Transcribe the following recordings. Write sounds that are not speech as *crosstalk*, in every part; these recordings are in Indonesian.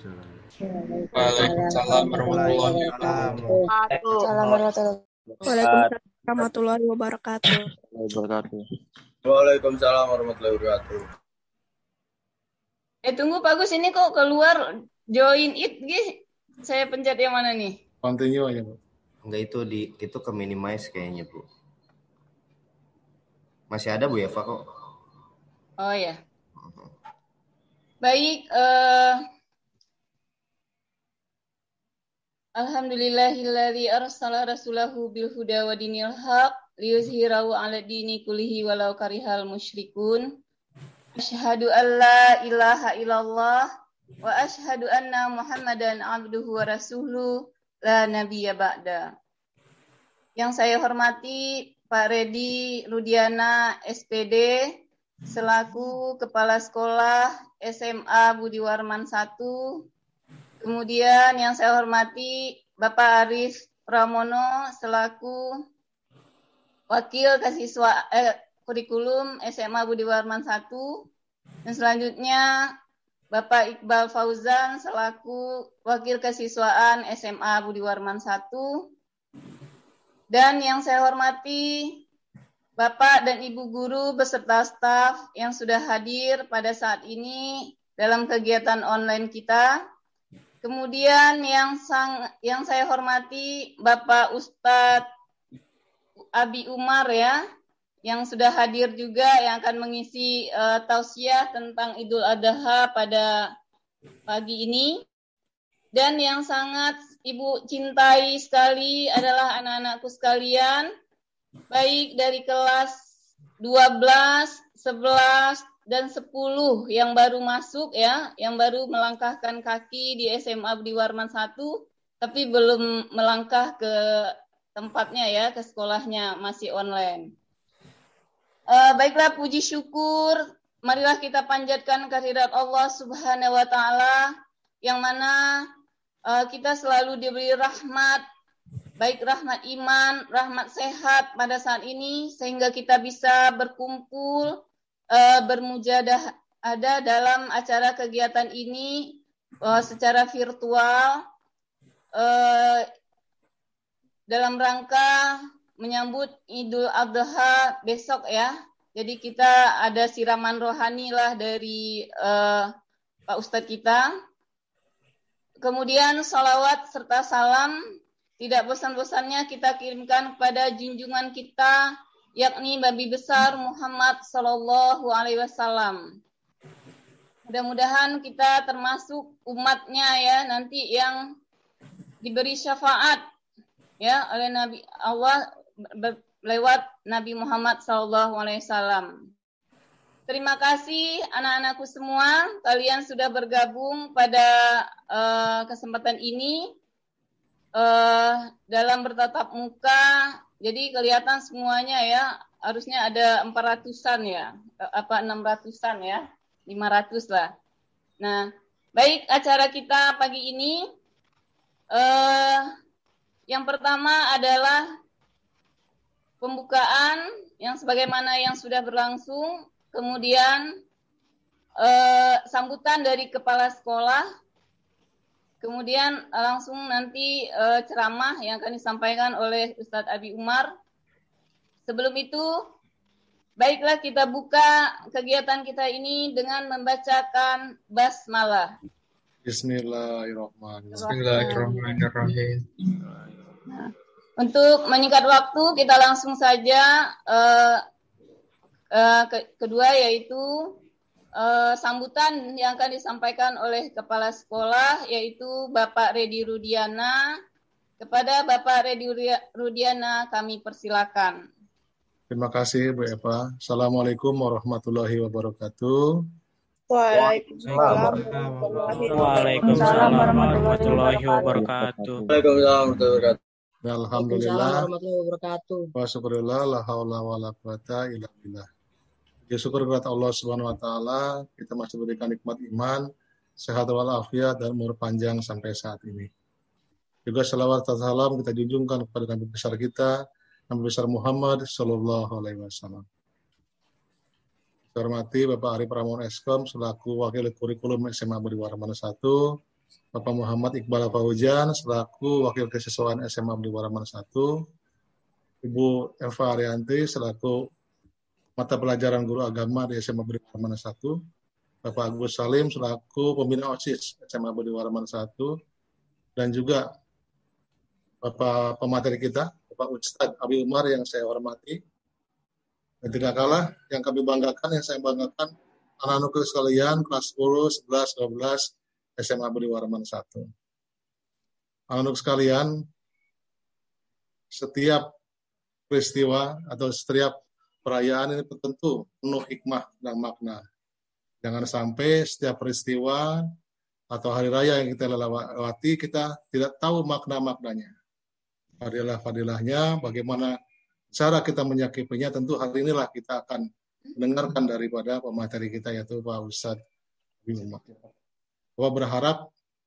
Waalaikumsalam warahmatullahi wabarakatuh. Waalaikumsalam warahmatullahi wabarakatuh. Waalaikumsalam warahmatullahi wabarakatuh. Eh tunggu Pak Gus ini kok keluar join it gih. Saya pencet yang mana nih? Continue aja, Bu. Enggak itu di itu ke minimize kayaknya, Bu. Masih ada Bu Eva kok. Oh ya. Baik, eh Alhamdulillahilladzi arsala rasulahu bil huda wa dinil haq liyuzhirahu 'ala dini kullihi walau karihal musyrikun. Asyhadu an la ilaha illallah wa asyhadu anna Muhammadan abduhu wa rasuluh la nabiyya ba'da. Yang saya hormati Pak Redi Rudiana SPD selaku Kepala Sekolah SMA Budi Warman 1. Kemudian yang saya hormati Bapak Arif Pramono selaku Wakil Kasiswa eh, Kurikulum SMA Budi Warman 1. Dan selanjutnya Bapak Iqbal Fauzan selaku Wakil Kesiswaan SMA Budi Warman 1. Dan yang saya hormati Bapak dan Ibu guru beserta staf yang sudah hadir pada saat ini dalam kegiatan online kita. Kemudian yang sang, yang saya hormati Bapak Ustadz Abi Umar ya, yang sudah hadir juga yang akan mengisi uh, tausiah tentang Idul Adha pada pagi ini. Dan yang sangat Ibu cintai sekali adalah anak-anakku sekalian, baik dari kelas 12, 11, dan 10 yang baru masuk ya, yang baru melangkahkan kaki di SMA Budi Warman 1, tapi belum melangkah ke tempatnya ya, ke sekolahnya masih online. Uh, baiklah puji syukur, marilah kita panjatkan kehadirat Allah Subhanahu wa taala yang mana uh, kita selalu diberi rahmat baik rahmat iman, rahmat sehat pada saat ini sehingga kita bisa berkumpul uh, bermujadah ada dalam acara kegiatan ini uh, secara virtual uh, dalam rangka menyambut Idul Adha besok ya. Jadi kita ada siraman rohani lah dari uh, Pak Ustadz kita. Kemudian salawat serta salam tidak bosan-bosannya kita kirimkan kepada junjungan kita yakni Nabi besar Muhammad Sallallahu Alaihi Wasallam. Mudah-mudahan kita termasuk umatnya ya nanti yang diberi syafaat ya oleh Nabi Allah lewat Nabi Muhammad Sallallahu Alaihi Wasallam. Terima kasih anak-anakku semua, kalian sudah bergabung pada uh, kesempatan ini uh, dalam bertatap muka. Jadi kelihatan semuanya ya, harusnya ada 400-an ya, apa 600-an ya, 500 lah. Nah, baik acara kita pagi ini. Uh, yang pertama adalah pembukaan yang sebagaimana yang sudah berlangsung, kemudian uh, sambutan dari kepala sekolah Kemudian langsung nanti uh, ceramah yang akan disampaikan oleh Ustadz Abi Umar. Sebelum itu, baiklah kita buka kegiatan kita ini dengan membacakan basmalah. Bismillahirrahmanirrahim. Bismillahirrahmanirrahim. Nah, untuk menyingkat waktu, kita langsung saja uh, uh, ke kedua yaitu uh, sambutan yang akan disampaikan oleh Kepala Sekolah yaitu Bapak Redi Rudiana. Kepada Bapak Redi Rudiana kami persilakan. Terima kasih Bu Eva. Assalamualaikum warahmatullahi wabarakatuh. Waalaikumsalam warahmatullahi wabarakatuh. Waalaikumsalam warahmatullahi wabarakatuh. Alhamdulillah. warahmatullahi wabarakatuh. Wa syukurillah la haula wa la quwata illa billah. Ya syukur kepada Allah Subhanahu wa taala kita masih diberikan nikmat iman, sehat walafiat dan umur panjang sampai saat ini. Juga salawat dan salam kita junjungkan kepada Nabi besar kita, Nabi besar Muhammad Sallallahu Alaihi Wasallam. Hormati Bapak Ari Pramono Eskom selaku Wakil Kurikulum SMA Budi Warmana 1, Bapak Muhammad Iqbal Faujan selaku Wakil Kesiswaan SMA Abdi Waraman 1, Ibu Eva Arianti selaku mata pelajaran guru agama di SMA Abdi Waraman 1, Bapak Agus Salim selaku pembina OSIS SMA Abdi Waraman 1, dan juga Bapak pemateri kita, Bapak Ustadz Abi Umar yang saya hormati. Dan tidak kalah, yang kami banggakan, yang saya banggakan, anak-anak sekalian, kelas 10, 11, 12, SMA Budi Warman 1. Anak-anak sekalian, setiap peristiwa atau setiap perayaan ini tentu penuh hikmah dan makna. Jangan sampai setiap peristiwa atau hari raya yang kita lewati, kita tidak tahu makna-maknanya. Fadilah-fadilahnya, bagaimana cara kita menyakipinya, tentu hari inilah kita akan mendengarkan daripada pemateri kita, yaitu Pak Ustadz Bin Umar. Bapak berharap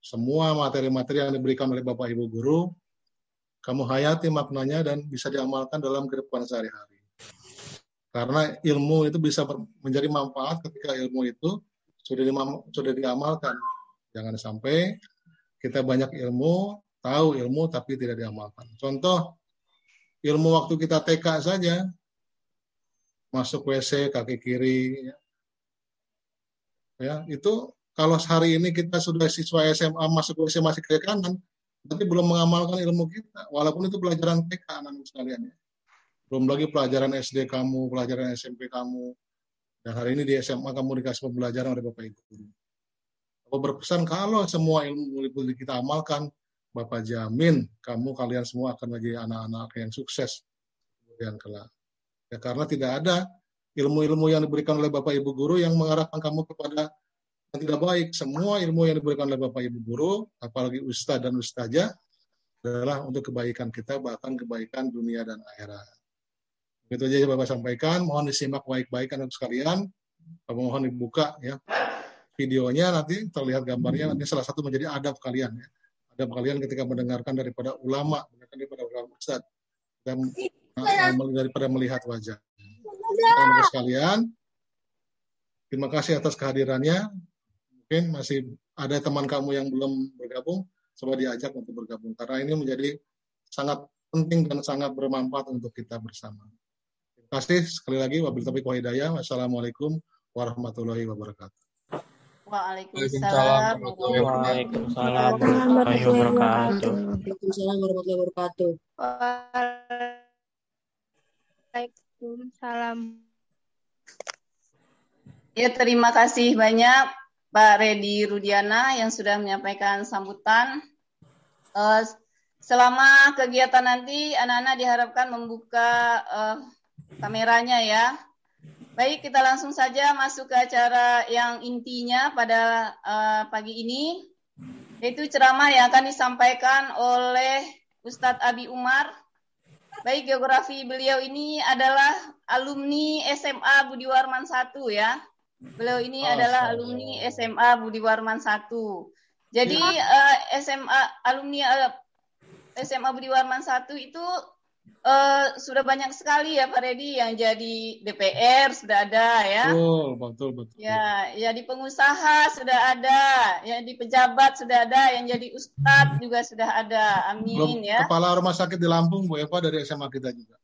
semua materi-materi yang diberikan oleh Bapak Ibu Guru, kamu hayati maknanya dan bisa diamalkan dalam kehidupan sehari-hari. Karena ilmu itu bisa menjadi manfaat ketika ilmu itu sudah, sudah diamalkan. Jangan sampai kita banyak ilmu, tahu ilmu tapi tidak diamalkan. Contoh, ilmu waktu kita TK saja, masuk WC kaki kiri, ya itu kalau hari ini kita sudah siswa SMA masuk ke masih ke kanan, tapi belum mengamalkan ilmu kita. Walaupun itu pelajaran TK anak-anak sekalian ya. Belum lagi pelajaran SD kamu, pelajaran SMP kamu. Dan hari ini di SMA kamu dikasih pembelajaran oleh Bapak Ibu guru. Bapak berpesan kalau semua ilmu itu kita amalkan, Bapak jamin kamu kalian semua akan menjadi anak-anak yang sukses kemudian kelak. Ya, karena tidak ada ilmu-ilmu yang diberikan oleh Bapak Ibu guru yang mengarahkan kamu kepada yang tidak baik. Semua ilmu yang diberikan oleh Bapak Ibu guru, apalagi ustadz dan ustazah, adalah untuk kebaikan kita, bahkan kebaikan dunia dan akhirat. Itu aja Bapak sampaikan. Mohon disimak baik-baik anak sekalian. Bapak mohon dibuka ya videonya nanti terlihat gambarnya nanti salah satu menjadi adab kalian ya. Adab kalian ketika mendengarkan daripada ulama, mendengarkan daripada ulama ustadz dan daripada melihat wajah. Anak sekalian, terima kasih atas kehadirannya mungkin masih ada teman kamu yang belum bergabung, coba diajak untuk bergabung. Karena ini menjadi sangat penting dan sangat bermanfaat untuk kita bersama. Terima kasih sekali lagi. Wabil taufiq hidayah. Wassalamualaikum warahmatullahi wabarakatuh. Waalaikumsalam Waalaikumsalam warahmatullahi wabarakatuh. Waalaikumsalam warahmatullahi wabarakatuh. Waalaikumsalam. Ya, terima kasih banyak Pak Redi Rudiana yang sudah menyampaikan sambutan. Uh, selama kegiatan nanti, anak-anak diharapkan membuka uh, kameranya ya. Baik, kita langsung saja masuk ke acara yang intinya pada uh, pagi ini, yaitu ceramah yang akan disampaikan oleh Ustadz Abi Umar. Baik, geografi beliau ini adalah alumni SMA Budi Warman 1 ya. Beliau ini oh, adalah saya. alumni SMA Budi Warman 1. Jadi ya. uh, eh, SMA alumni uh, eh, SMA Budi Warman 1 itu uh, sudah banyak sekali ya Pak Redi yang jadi DPR sudah ada ya. Betul, betul, betul. Ya, ya di pengusaha sudah ada, ya di pejabat sudah ada, yang jadi ustadz juga sudah ada. Amin Belum, ya. Kepala rumah sakit di Lampung Bu Eva dari SMA kita juga.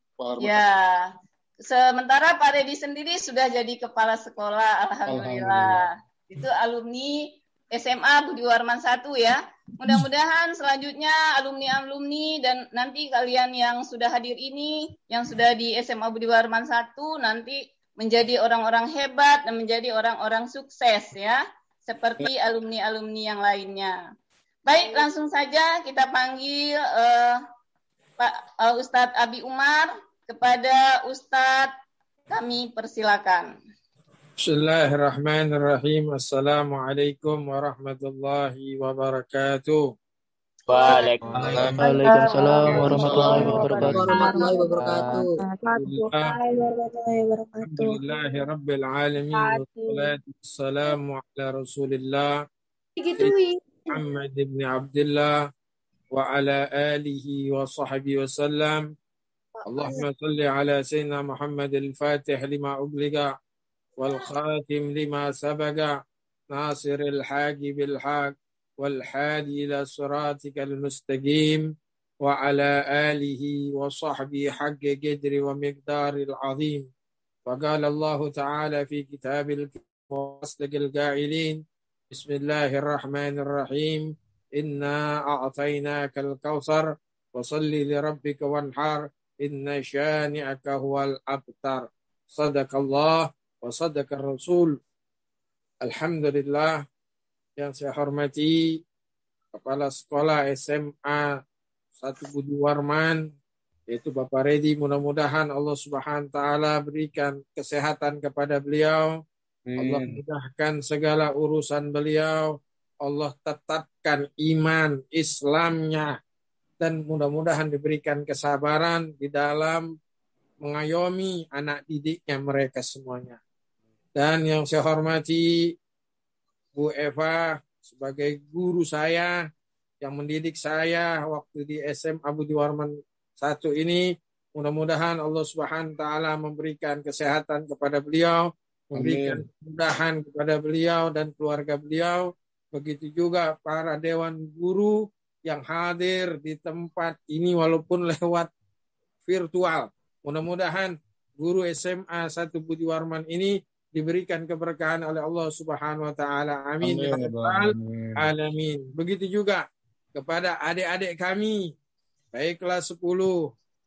ya. Sementara Pak Redi sendiri sudah jadi kepala sekolah, alhamdulillah. alhamdulillah. Itu alumni SMA Budi Warman 1 ya. Mudah-mudahan selanjutnya alumni-alumni dan nanti kalian yang sudah hadir ini, yang sudah di SMA Budi Warman 1 nanti menjadi orang-orang hebat dan menjadi orang-orang sukses ya, seperti alumni-alumni yang lainnya. Baik, langsung saja kita panggil uh, Pak uh, Ustadz Abi Umar kepada Ustadz kami persilakan. بسم الله الرحمن الرحيم السلام عليكم ورحمة الله وبركاته وعليكم السلام ورحمة الله وبركاته الحمد لله رب العالمين والصلاة والسلام على رسول الله محمد بن عبد الله وعلى آله وصحبه وسلم اللهم صل على سيدنا محمد الفاتح لما أغلق والخاتم لما سبق ناصر الحاج بالحق والحادي إلى صراطك المستقيم وعلى آله وصحبه حق قدر ومقدار العظيم. وقال الله تعالى في كتاب الأصدق القائلين بسم الله الرحمن الرحيم. إنا أعطيناك الكوثر وصل لربك وانحر إن شانئك هو الأبتر. صدق الله. وصدق الرسول الحمد لله yang saya hormati Kepala Sekolah SMA Satu Budi Warman yaitu Bapak Redi mudah-mudahan Allah Subhanahu wa taala berikan kesehatan kepada beliau Allah mudahkan segala urusan beliau Allah tetapkan iman Islamnya dan mudah-mudahan diberikan kesabaran di dalam mengayomi anak didiknya mereka semuanya. Dan yang saya hormati Bu Eva sebagai guru saya yang mendidik saya waktu di SMA Budi Warman satu ini mudah-mudahan Allah Subhanahu taala memberikan kesehatan kepada beliau, memberikan kemudahan kepada beliau dan keluarga beliau. Begitu juga para dewan guru yang hadir di tempat ini walaupun *laughs* lewat virtual. Mudah-mudahan guru SMA satu Budi Warman ini diberikan keberkahan oleh Allah Subhanahu wa taala. Amin. Ya rabbal alamin. Begitu juga kepada adik-adik kami baik kelas 10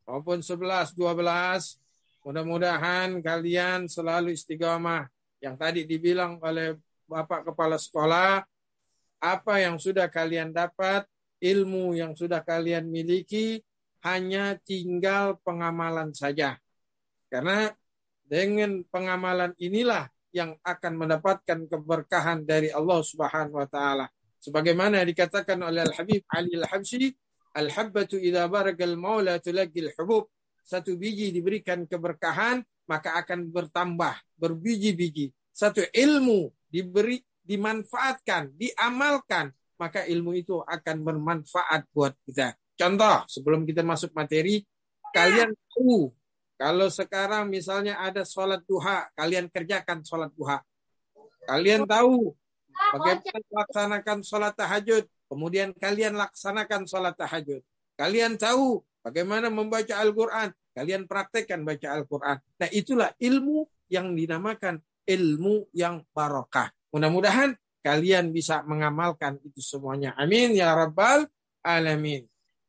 maupun 11, 12 mudah-mudahan kalian selalu istiqamah yang tadi dibilang oleh Bapak Kepala Sekolah apa yang sudah kalian dapat, ilmu yang sudah kalian miliki hanya tinggal pengamalan saja. Karena dengan pengamalan inilah yang akan mendapatkan keberkahan dari Allah Subhanahu wa taala. Sebagaimana dikatakan oleh Al-Habib Ali Al-Habsyi, Al-habbatu idza barakal maula tulaqil hubub. Satu biji diberikan keberkahan, maka akan bertambah berbiji-biji. Satu ilmu diberi dimanfaatkan, diamalkan, maka ilmu itu akan bermanfaat buat kita. Contoh, sebelum kita masuk materi, kalian tahu kalau sekarang misalnya ada sholat duha, kalian kerjakan sholat duha. Kalian tahu bagaimana melaksanakan sholat tahajud, kemudian kalian laksanakan sholat tahajud. Kalian tahu bagaimana membaca Al-Quran, kalian praktekkan baca Al-Quran. Nah itulah ilmu yang dinamakan ilmu yang barokah. Mudah-mudahan kalian bisa mengamalkan itu semuanya. Amin ya rabbal alamin.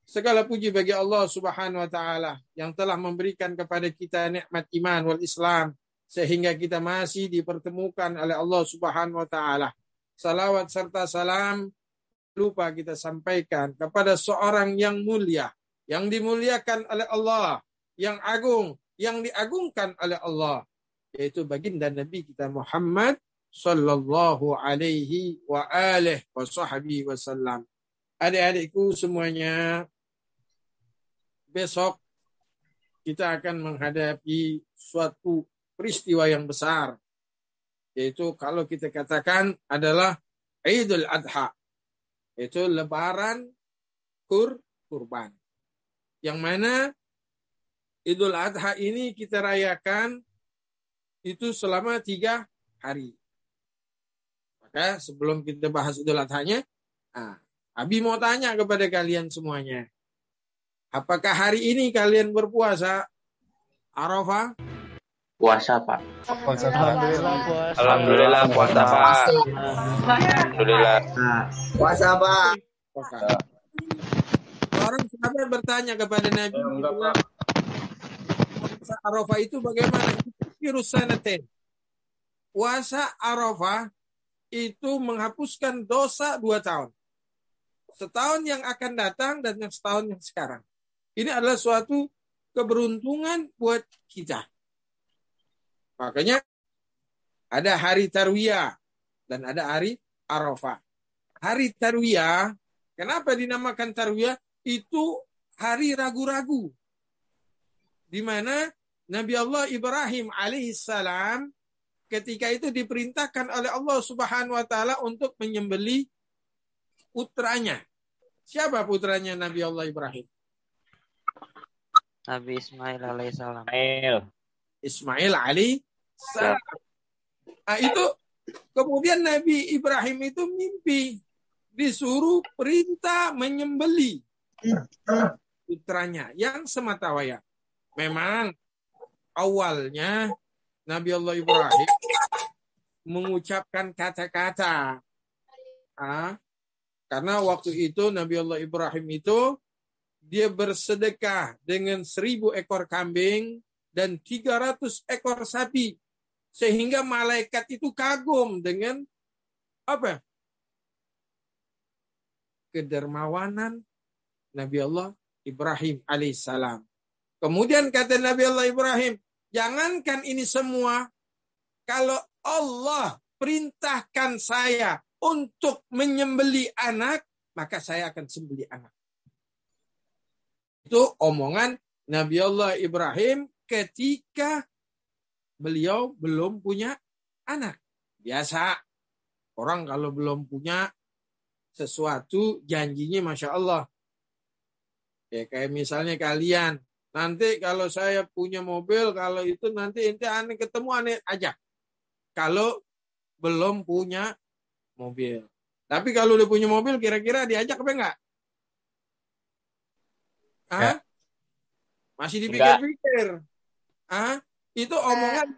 Segala puji bagi Allah Subhanahu wa taala yang telah memberikan kepada kita nikmat iman wal Islam sehingga kita masih dipertemukan oleh Allah Subhanahu wa taala. Salawat serta salam lupa kita sampaikan kepada seorang yang mulia, yang dimuliakan oleh Allah, yang agung, yang diagungkan oleh Allah, yaitu baginda Nabi kita Muhammad sallallahu alaihi wa alihi wa sahbihi wasallam. Adik-adikku semuanya, besok kita akan menghadapi suatu peristiwa yang besar. Yaitu kalau kita katakan adalah Idul Adha. Yaitu lebaran kur kurban. Yang mana Idul Adha ini kita rayakan itu selama tiga hari. Maka sebelum kita bahas Idul Adha-nya, nah, Abi mau tanya kepada kalian semuanya. Apakah hari ini kalian berpuasa? Arafah? Puasa, Pak. Puasa. Alhamdulillah puasa. Alhamdulillah puasa, Pak. Alhamdulillah. Puasa, Pak. Puasa. Orang sahabat bertanya kepada Nabi, puasa Arafah itu bagaimana? Virus sanaten. Puasa Arafah itu menghapuskan dosa dua tahun. Setahun yang akan datang dan yang setahun yang sekarang. Ini adalah suatu keberuntungan buat kita. Makanya ada hari Tarwiyah dan ada hari Arafah. Hari Tarwiyah, kenapa dinamakan Tarwiyah? Itu hari ragu-ragu. Di mana Nabi Allah Ibrahim alaihissalam ketika itu diperintahkan oleh Allah Subhanahu wa taala untuk menyembeli putranya. Siapa putranya Nabi Allah Ibrahim? Nabi Ismail alaihissalam. Ismail. Ismail Ali salam. Nah, itu kemudian Nabi Ibrahim itu mimpi disuruh perintah menyembeli putranya yang sematawayang. Memang awalnya Nabi Allah Ibrahim mengucapkan kata-kata. Ah, karena waktu itu Nabi Allah Ibrahim itu dia bersedekah dengan seribu ekor kambing dan 300 ekor sapi. Sehingga malaikat itu kagum dengan apa? Kedermawanan Nabi Allah Ibrahim alaihissalam. Kemudian kata Nabi Allah Ibrahim, jangankan ini semua, kalau Allah perintahkan saya untuk menyembeli anak, maka saya akan sembeli anak. Itu omongan Nabi Allah Ibrahim ketika beliau belum punya anak. Biasa orang kalau belum punya sesuatu janjinya Masya Allah. Ya kayak misalnya kalian, nanti kalau saya punya mobil, kalau itu nanti ente aneh ketemu aneh aja. Kalau belum punya mobil. Tapi kalau udah punya mobil, kira-kira diajak apa enggak? Hah? Ya. Masih dipikir-pikir. Ah, itu omongan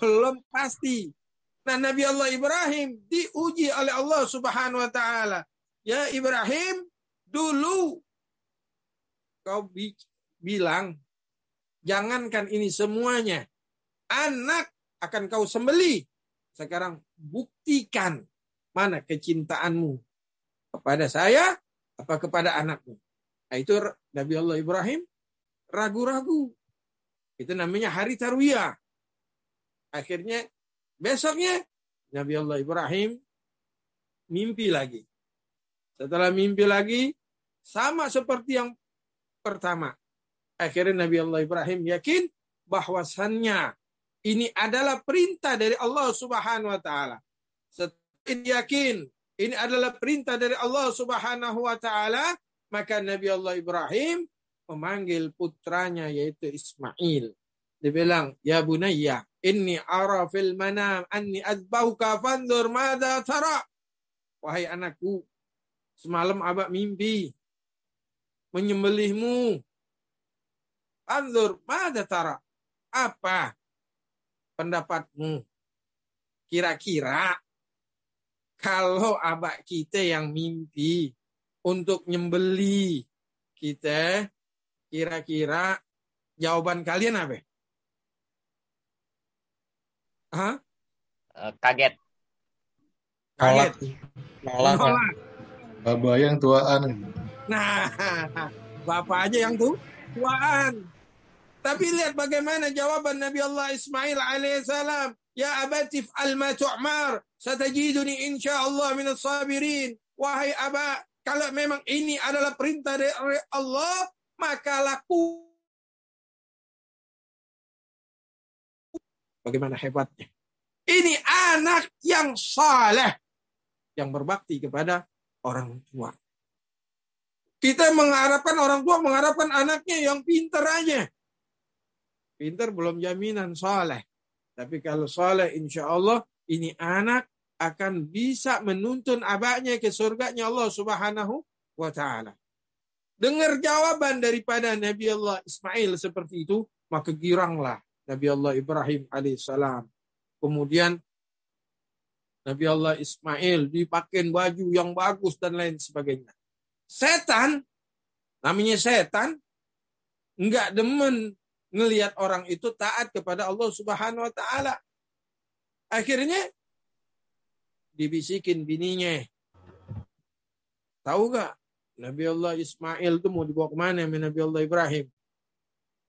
belum pasti. Nah, Nabi Allah Ibrahim diuji oleh Allah Subhanahu wa taala. Ya Ibrahim, dulu kau bi bilang jangankan ini semuanya. Anak akan kau sembeli. Sekarang buktikan mana kecintaanmu kepada saya apa kepada anakmu. Nah, itu Nabi Allah Ibrahim ragu-ragu. Itu namanya hari tarwiyah. Akhirnya besoknya Nabi Allah Ibrahim mimpi lagi. Setelah mimpi lagi sama seperti yang pertama. Akhirnya Nabi Allah Ibrahim yakin bahwasannya ini adalah perintah dari Allah Subhanahu wa taala. Setelah yakin ini adalah perintah dari Allah Subhanahu wa taala, maka Nabi Allah Ibrahim memanggil putranya yaitu Ismail. Dia bilang, "Ya bunayya, inni ara fil manam anni azbahuka fanzur madza tara." Wahai anakku, semalam abak mimpi menyembelihmu. Fanzur madza tara. Apa pendapatmu? Kira-kira kalau abak kita yang mimpi untuk nyembeli kita Kira-kira jawaban kalian apa? Hah? Eh, kaget. Kaget. Nolak. Nolak. Bapak yang tuaan. Nah, *laughs* bapak aja yang tuh tuaan. Tapi lihat bagaimana jawaban Nabi Allah Ismail alaihissalam. Ya abatif al ma tu'mar. Satajiduni insyaallah minas sabirin. Wahai aba, kalau memang ini adalah perintah dari Allah, maka laku bagaimana hebatnya. Ini anak yang saleh yang berbakti kepada orang tua. Kita mengharapkan orang tua mengharapkan anaknya yang pintar aja. Pintar belum jaminan saleh. Tapi kalau saleh insya Allah ini anak akan bisa menuntun abahnya ke surganya Allah subhanahu wa ta'ala. Dengar jawaban daripada Nabi Allah Ismail seperti itu, maka giranglah Nabi Allah Ibrahim alaihissalam. Kemudian Nabi Allah Ismail dipakai baju yang bagus dan lain sebagainya. Setan, namanya setan, enggak demen ngelihat orang itu taat kepada Allah Subhanahu wa taala. Akhirnya dibisikin bininya. Tahu gak Nabi Allah Ismail itu mau dibawa ke mana sama Nabi Allah Ibrahim?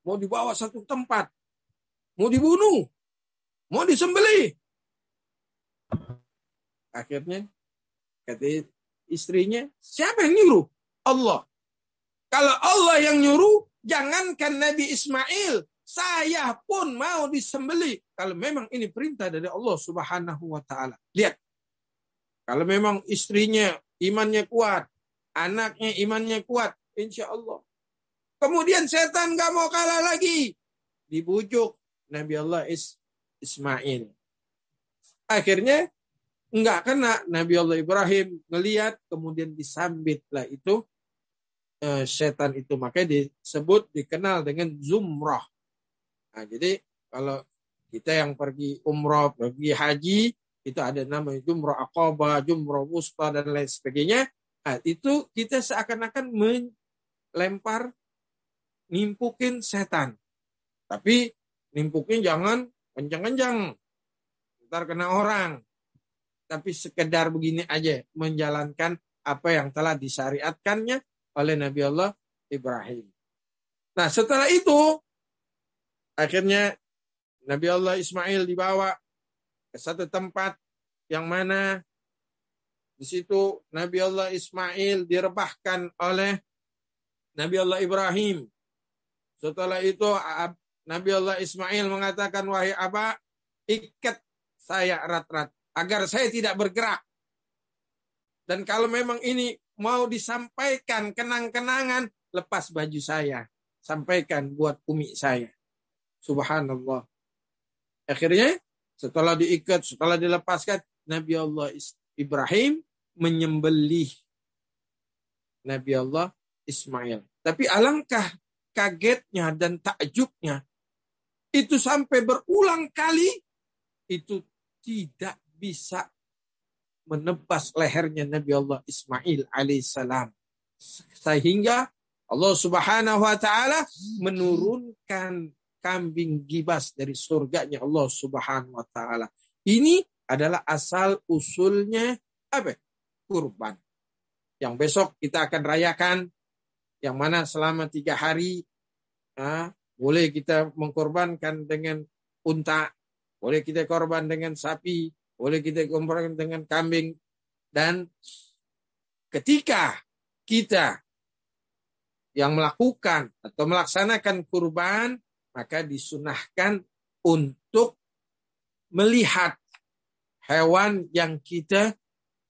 Mau dibawa satu tempat. Mau dibunuh. Mau disembeli. Akhirnya kata istrinya, siapa yang nyuruh? Allah. Kalau Allah yang nyuruh, jangankan Nabi Ismail, saya pun mau disembeli. Kalau memang ini perintah dari Allah Subhanahu wa taala. Lihat. Kalau memang istrinya imannya kuat, Anaknya imannya kuat. Insya Allah. Kemudian setan gak mau kalah lagi. Dibujuk Nabi Allah Is Ismail. Akhirnya Enggak kena Nabi Allah Ibrahim ngelihat kemudian disambitlah itu eh, setan itu makanya disebut dikenal dengan zumrah. Nah, jadi kalau kita yang pergi umroh, pergi haji, itu ada nama jumroh akobah, jumroh wusta, dan lain sebagainya. Nah, itu kita seakan-akan melempar, nimpukin setan. Tapi nimpukin jangan kencang-kencang. Ntar kena orang. Tapi sekedar begini aja, menjalankan apa yang telah disyariatkannya oleh Nabi Allah Ibrahim. Nah setelah itu, akhirnya Nabi Allah Ismail dibawa ke satu tempat yang mana di situ Nabi Allah Ismail direbahkan oleh Nabi Allah Ibrahim. Setelah itu Nabi Allah Ismail mengatakan, wahai Aba, ikat saya erat-erat agar saya tidak bergerak. Dan kalau memang ini mau disampaikan kenang-kenangan, lepas baju saya. Sampaikan buat umi saya. Subhanallah. Akhirnya setelah diikat, setelah dilepaskan, Nabi Allah Ibrahim menyembelih Nabi Allah Ismail. Tapi alangkah kagetnya dan takjubnya, itu sampai berulang kali, itu tidak bisa menebas lehernya Nabi Allah Ismail alaihissalam. Sehingga Allah subhanahu wa ta'ala menurunkan kambing gibas dari surganya Allah Subhanahu wa taala. Ini adalah asal usulnya apa? Kurban. Yang besok kita akan rayakan yang mana selama tiga hari boleh kita mengkorbankan dengan unta, boleh kita korban dengan sapi, boleh kita korban dengan kambing dan ketika kita yang melakukan atau melaksanakan kurban maka disunahkan untuk melihat hewan yang kita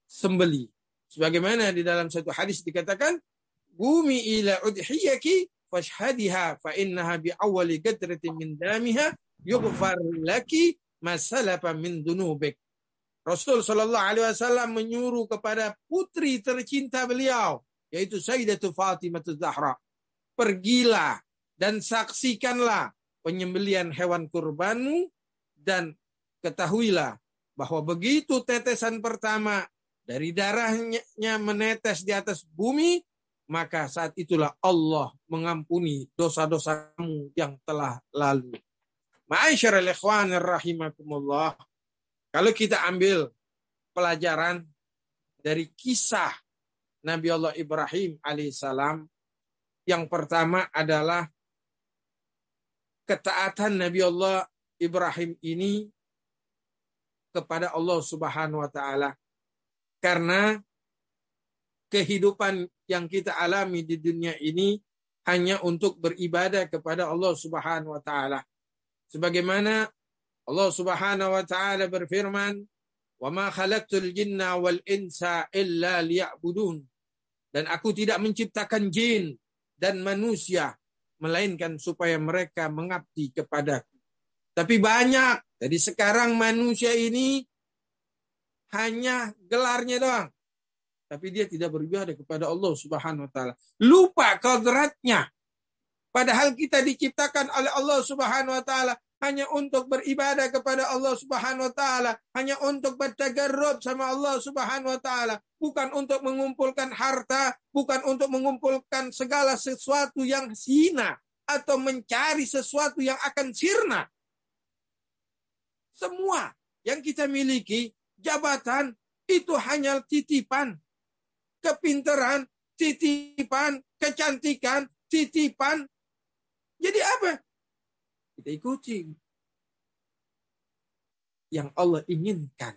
sembeli. Sebagaimana di dalam satu hadis dikatakan, "Bumi ila udhiyaki fashhadiha fa innaha bi awwali qadratin min damiha yughfar laki ma salafa min dunubik." Rasul Shallallahu Alaihi Wasallam menyuruh kepada putri tercinta beliau, yaitu Sayyidatu Fatimah Zahra. Pergilah dan saksikanlah penyembelian hewan kurbanmu dan ketahuilah bahwa begitu tetesan pertama dari darahnya menetes di atas bumi, maka saat itulah Allah mengampuni dosa-dosamu yang telah lalu. Ma'asyarul. Kalau kita ambil pelajaran dari kisah Nabi Allah Ibrahim alaihissalam, yang pertama adalah ketaatan Nabi Allah Ibrahim ini kepada Allah Subhanahu wa taala. Karena kehidupan yang kita alami di dunia ini hanya untuk beribadah kepada Allah Subhanahu wa taala. Sebagaimana Allah Subhanahu wa taala berfirman, "Wa ma khalaqtul jinna wal insa illa liya'budun." Dan aku tidak menciptakan jin dan manusia melainkan supaya mereka mengabdi kepadaku. Tapi banyak. Jadi sekarang manusia ini hanya gelarnya doang. Tapi dia tidak beribadah kepada Allah Subhanahu wa taala. Lupa kodratnya. Padahal kita diciptakan oleh Allah Subhanahu wa taala hanya untuk beribadah kepada Allah Subhanahu wa taala, hanya untuk bertagarrub sama Allah Subhanahu wa taala, bukan untuk mengumpulkan harta, bukan untuk mengumpulkan segala sesuatu yang hina atau mencari sesuatu yang akan sirna. Semua yang kita miliki, jabatan itu hanya titipan, kepinteran, titipan, kecantikan, titipan. Jadi apa? Kita ikuti. Yang Allah inginkan.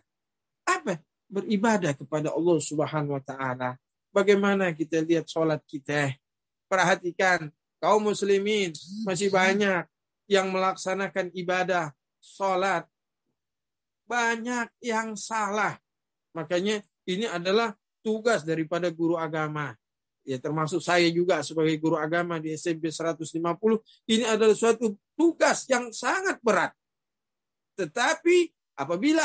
Apa? Beribadah kepada Allah Subhanahu wa taala. Bagaimana kita lihat sholat kita? Perhatikan kaum muslimin masih banyak yang melaksanakan ibadah sholat. Banyak yang salah. Makanya ini adalah tugas daripada guru agama ya termasuk saya juga sebagai guru agama di SMP 150, ini adalah suatu tugas yang sangat berat. Tetapi apabila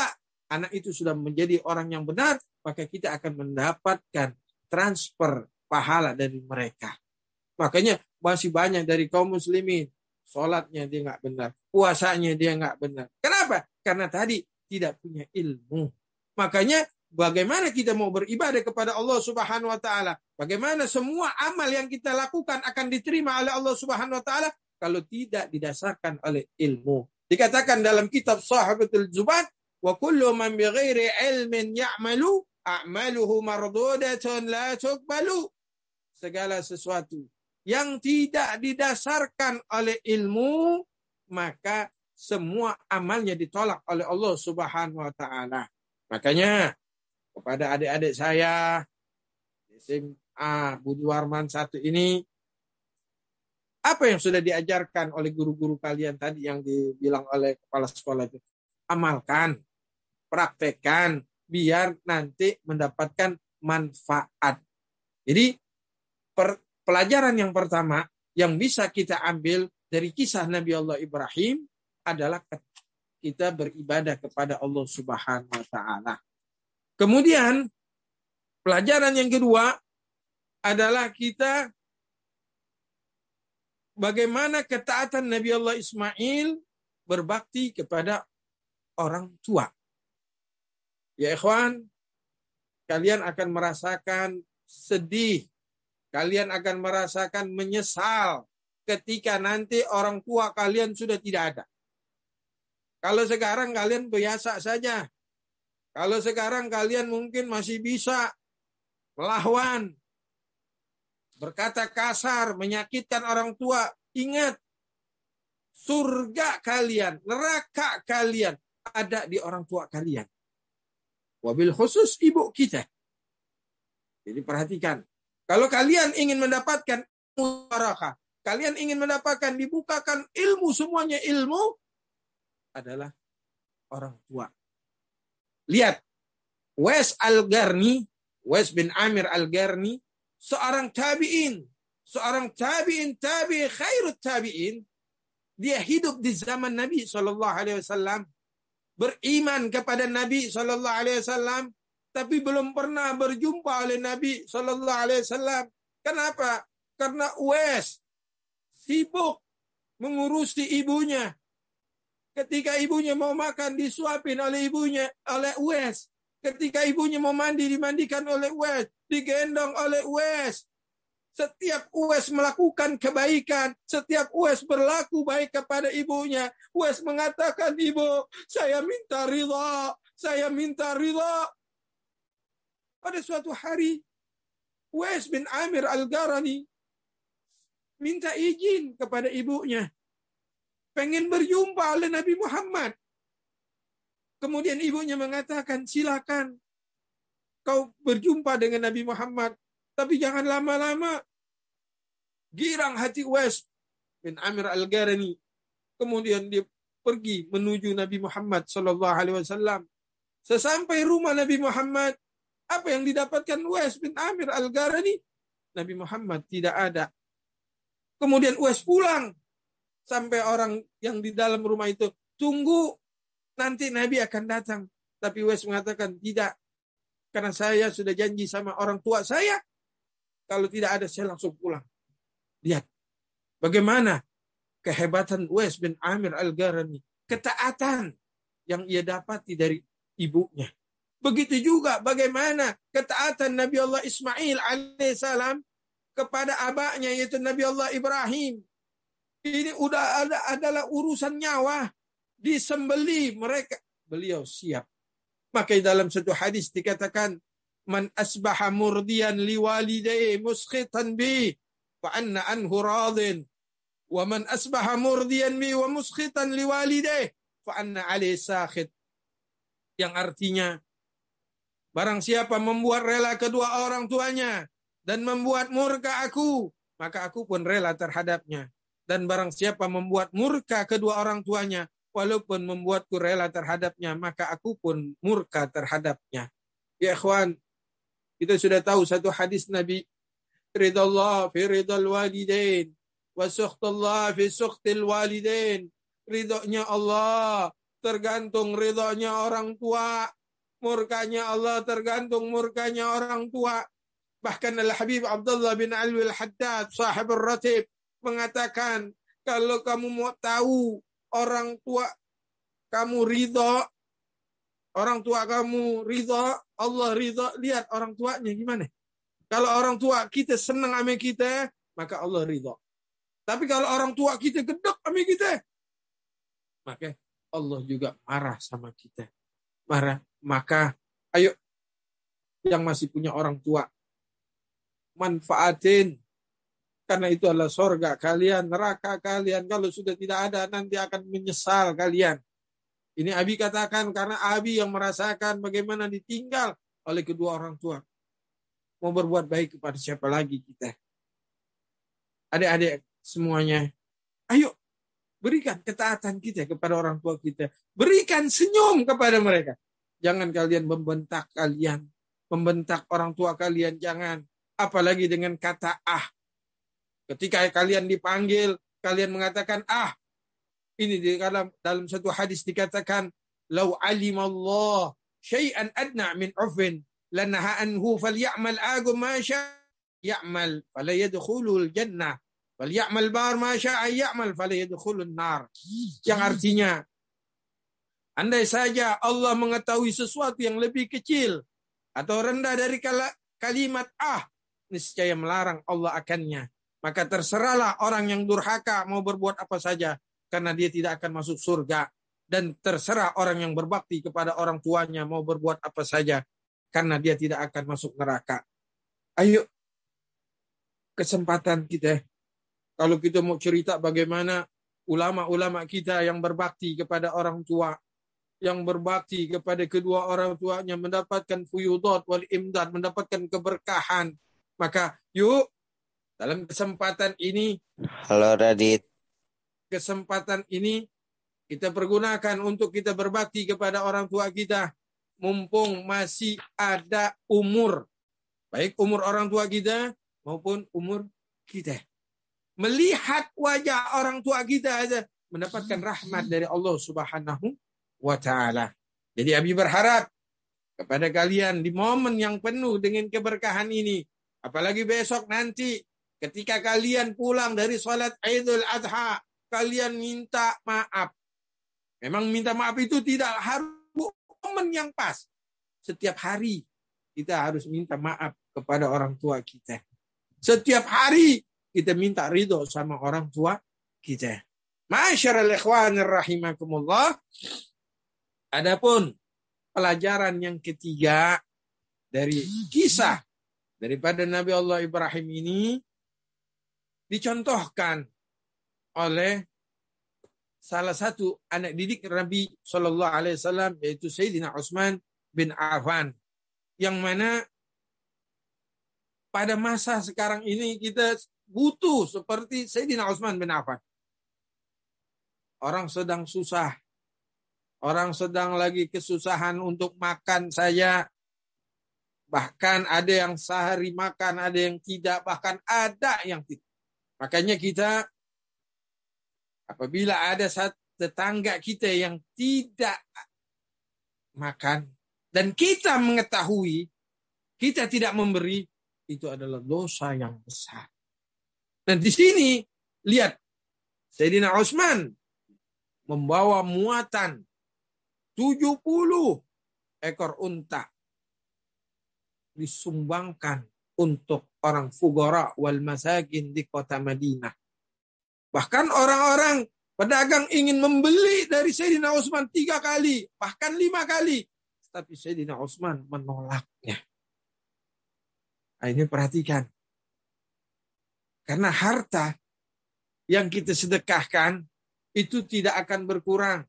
anak itu sudah menjadi orang yang benar, maka kita akan mendapatkan transfer pahala dari mereka. Makanya masih banyak dari kaum muslimin, sholatnya dia nggak benar, puasanya dia nggak benar. Kenapa? Karena tadi tidak punya ilmu. Makanya bagaimana kita mau beribadah kepada Allah Subhanahu wa taala? Bagaimana semua amal yang kita lakukan akan diterima oleh Allah Subhanahu wa taala kalau tidak didasarkan oleh ilmu. Dikatakan dalam kitab Sahabatul Zubat, wa kullu man bighairi ilmin ya'malu a'maluhu mardudatun la tuqbalu. Segala sesuatu yang tidak didasarkan oleh ilmu, maka semua amalnya ditolak oleh Allah Subhanahu wa taala. Makanya kepada adik-adik saya SMA Budi Warman satu ini apa yang sudah diajarkan oleh guru-guru kalian tadi yang dibilang oleh kepala sekolah itu? Amalkan, praktekkan, biar nanti mendapatkan manfaat. Jadi per, pelajaran yang pertama yang bisa kita ambil dari kisah Nabi Allah Ibrahim adalah kita beribadah kepada Allah Subhanahu wa taala. Kemudian pelajaran yang kedua adalah kita bagaimana ketaatan Nabi Allah Ismail berbakti kepada orang tua. Ya ikhwan, kalian akan merasakan sedih. Kalian akan merasakan menyesal ketika nanti orang tua kalian sudah tidak ada. Kalau sekarang kalian biasa saja. Kalau sekarang kalian mungkin masih bisa melawan, berkata kasar, menyakitkan orang tua. Ingat, surga kalian, neraka kalian ada di orang tua kalian. Wabil khusus ibu kita. Jadi perhatikan. Kalau kalian ingin mendapatkan barakah, kalian ingin mendapatkan dibukakan ilmu semuanya ilmu adalah orang tua. Lihat, Wes Al-Garni, Wes bin Amir Al-Garni, seorang tabi'in, seorang tabi'in tabi khairut tabi'in, dia hidup di zaman Nabi Shallallahu Alaihi Wasallam beriman kepada Nabi Shallallahu Alaihi Wasallam, tapi belum pernah berjumpa oleh Nabi Shallallahu Alaihi Wasallam. Kenapa? Karena Uwais sibuk mengurusi ibunya. Ketika ibunya mau makan disuapin oleh ibunya oleh Uwais. Ketika ibunya mau mandi dimandikan oleh Uwais, digendong oleh Uwais. Setiap Uwais melakukan kebaikan, setiap Uwais berlaku baik kepada ibunya, Uwais mengatakan, "Ibu, saya minta ridha, saya minta ridha." Pada suatu hari, Uwais bin Amir Al-Garani minta izin kepada ibunya. Pengen berjumpa oleh Nabi Muhammad. Kemudian ibunya mengatakan, silakan kau berjumpa dengan Nabi Muhammad. Tapi jangan lama-lama. Girang hati Wes bin Amir Al-Gharani. Kemudian dia pergi menuju Nabi Muhammad Sallallahu Alaihi Wasallam. Sesampai rumah Nabi Muhammad, apa yang didapatkan Wes bin Amir Al-Gharani? Nabi Muhammad tidak ada. Kemudian Wes pulang. Sampai orang yang di dalam rumah itu, tunggu nanti Nabi akan datang. Tapi Wes mengatakan, tidak. Karena saya sudah janji sama orang tua saya, kalau tidak ada, saya langsung pulang. Lihat. Bagaimana kehebatan Uwais bin Amir Al-Gharani. Ketaatan yang ia dapati dari ibunya. Begitu juga bagaimana ketaatan Nabi Allah Ismail alaihissalam kepada abaknya yaitu Nabi Allah Ibrahim. Ini udah ada adalah urusan nyawa. Disembeli mereka. Beliau siap. Maka dalam satu hadis dikatakan man asbaha murdiyan liwalidayhi muskhitan bi fa anna anhu radin. Wa man asbaha murdiyan bi wa muskhitan liwalidayhi fa anna alayhi sakhit. Yang artinya barang siapa membuat rela kedua orang tuanya dan membuat murka aku maka aku pun rela terhadapnya dan barang siapa membuat murka kedua orang tuanya walaupun membuatku rela terhadapnya maka aku pun murka terhadapnya ya ikhwan kita sudah tahu satu hadis Nabi. Ridallah fi ridal walidain. Wa sukhtullah fi sukhtil walidain. Ridhonya Allah tergantung ridhonya orang tua. Murkanya Allah tergantung murkanya orang tua. Bahkan Al-Habib Abdullah bin Alwi Al-Haddad, sahib ratib mengatakan, kalau kamu mau tahu orang tua kamu ridho, orang tua kamu ridho, Allah ridho, lihat orang tuanya gimana. Kalau orang tua kita senang sama kita, maka Allah ridho. Tapi kalau orang tua kita gedek sama kita, maka Allah juga marah sama kita. Marah. Maka ayo yang masih punya orang tua manfaatin karena itu adalah sorga kalian, neraka kalian. Kalau sudah tidak ada nanti akan menyesal kalian. Ini Abi katakan karena Abi yang merasakan bagaimana ditinggal oleh kedua orang tua. Mau berbuat baik kepada siapa lagi kita? Adik-adik semuanya, ayo berikan ketaatan kita kepada orang tua kita. Berikan senyum kepada mereka. Jangan kalian membentak kalian, membentak orang tua kalian, jangan. Apalagi dengan kata ah. Ketika kalian dipanggil, kalian mengatakan ah. Ini di dalam dalam satu hadis dikatakan, "Lau alimallah syai'an adna min ufin lanaha anhu falyamal agum ma ya'mal fala yadkhulul jannah wal ya'mal bar ma sya'a ya'mal fala yadkhulun nar." Yang artinya Andai saja Allah mengetahui sesuatu yang lebih kecil atau rendah dari kalimat ah, niscaya melarang Allah akannya. Maka terserahlah orang yang durhaka mau berbuat apa saja karena dia tidak akan masuk surga. Dan terserah orang yang berbakti kepada orang tuanya mau berbuat apa saja karena dia tidak akan masuk neraka. Ayo kesempatan kita. Kalau kita mau cerita bagaimana ulama-ulama kita yang berbakti kepada orang tua, yang berbakti kepada kedua orang tuanya mendapatkan fuyudat wal imdad, mendapatkan keberkahan. Maka yuk dalam kesempatan ini Halo Radit. Kesempatan ini kita pergunakan untuk kita berbakti kepada orang tua kita mumpung masih ada umur. Baik umur orang tua kita maupun umur kita. Melihat wajah orang tua kita aja mendapatkan rahmat dari Allah Subhanahu wa taala. Jadi Abi berharap kepada kalian di momen yang penuh dengan keberkahan ini, apalagi besok nanti ketika kalian pulang dari sholat Idul Adha, kalian minta maaf. Memang minta maaf itu tidak harus momen yang pas. Setiap hari kita harus minta maaf kepada orang tua kita. Setiap hari kita minta ridho sama orang tua kita. Ikhwanir rahimakumullah. Adapun pelajaran yang ketiga dari kisah daripada Nabi Allah Ibrahim ini dicontohkan oleh salah satu anak didik Nabi Shallallahu Alaihi Wasallam yaitu Sayyidina Utsman bin Affan yang mana pada masa sekarang ini kita butuh seperti Sayyidina Utsman bin Affan. Orang sedang susah, Orang sedang lagi kesusahan untuk makan saya. Bahkan ada yang sehari makan, ada yang tidak, bahkan ada yang tidak. Makanya kita apabila ada satu tetangga kita yang tidak makan dan kita mengetahui kita tidak memberi itu adalah dosa yang besar. Dan di sini lihat Sayyidina Utsman membawa muatan 70 ekor unta disumbangkan untuk orang fugara wal masakin di kota Madinah. Bahkan orang-orang pedagang ingin membeli dari Sayyidina Utsman tiga kali, bahkan lima kali. Tapi Sayyidina Utsman menolaknya. Nah, ini perhatikan. Karena harta yang kita sedekahkan itu tidak akan berkurang